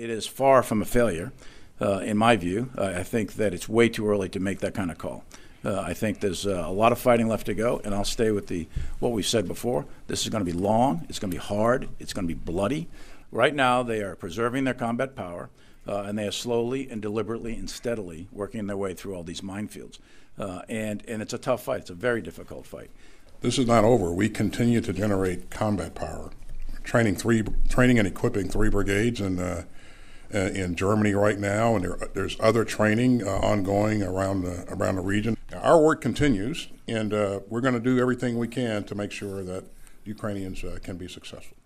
it is far from a failure, uh, in my view. Uh, I think that it's way too early to make that kind of call. Uh, I think there's uh, a lot of fighting left to go, and I'll stay with the what we've said before. This is going to be long. It's going to be hard. It's going to be bloody. Right now, they are preserving their combat power, uh, and they are slowly and deliberately and steadily working their way through all these minefields. Uh, and and it's a tough fight. It's a very difficult fight. This is not over. We continue to generate combat power, training three, training and equipping three brigades uh, uh, in Germany right now, and there, there's other training uh, ongoing around the around the region. Our work continues, and uh, we're going to do everything we can to make sure that Ukrainians uh, can be successful.